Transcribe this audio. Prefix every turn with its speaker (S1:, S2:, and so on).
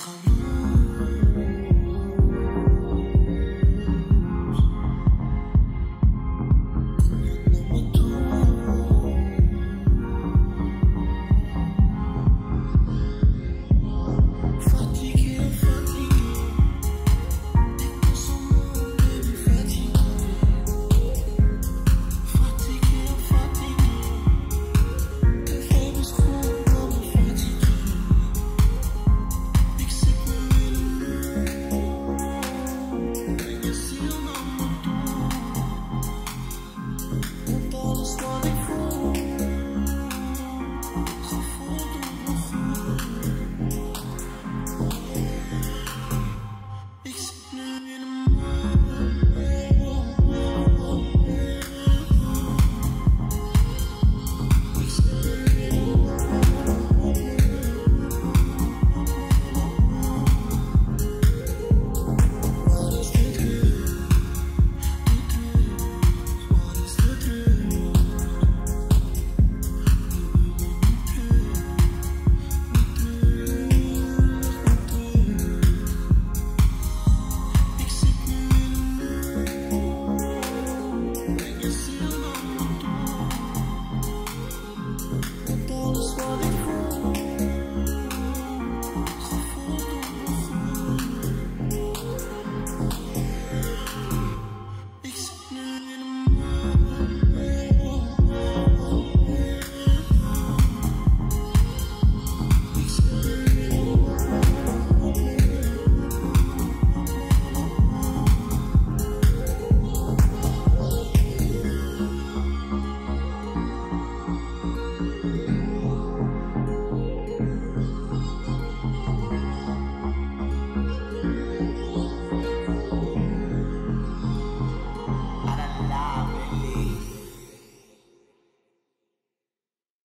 S1: être en